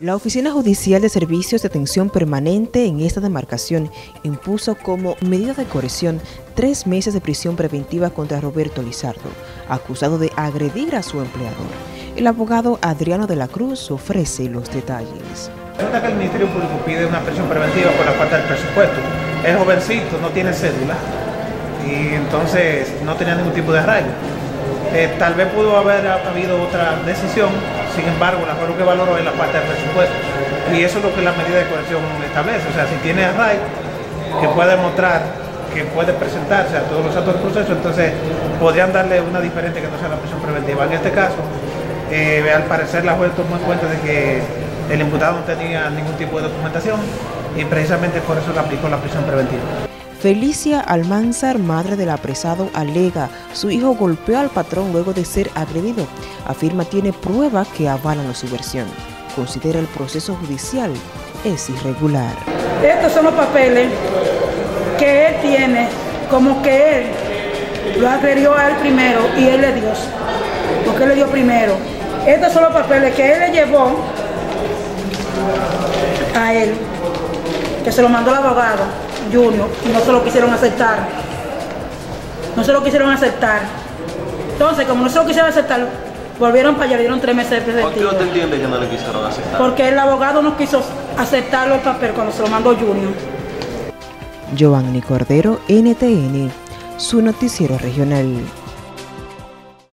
La Oficina Judicial de Servicios de Atención Permanente en esta demarcación impuso como medida de coerción tres meses de prisión preventiva contra Roberto Lizardo, acusado de agredir a su empleador. El abogado Adriano de la Cruz ofrece los detalles. Resulta que el Ministerio Público pide una prisión preventiva por la falta del presupuesto. Es jovencito, no tiene cédula y entonces no tenía ningún tipo de arraigo. Eh, tal vez pudo haber habido otra decisión, sin embargo, la lo que valoró es la falta de presupuesto. Y eso es lo que la medida de coerción establece. O sea, si tiene arraigo que puede demostrar que puede presentarse a todos los actos del proceso, entonces podrían darle una diferente que no sea la prisión preventiva. En este caso, eh, al parecer la juez tomó en cuenta de que el imputado no tenía ningún tipo de documentación y precisamente por eso le aplicó la prisión preventiva. Felicia Almanzar, madre del apresado, alega su hijo golpeó al patrón luego de ser agredido. Afirma tiene pruebas que avalan su versión. Considera el proceso judicial es irregular. Estos son los papeles que él tiene, como que él lo agredió a él primero y él le dio, porque él le dio primero. Estos son los papeles que él le llevó a él, que se lo mandó el abogado Junior y no se lo quisieron aceptar. No se lo quisieron aceptar. Entonces, como no se lo quisieron aceptar, volvieron para allá, dieron tres meses de preventivo. ¿Por qué usted entiende que no le quisieron aceptar? Porque el abogado no quiso aceptarlo el papel cuando se lo mandó Junior. Giovanni Cordero, NTN, su noticiero regional.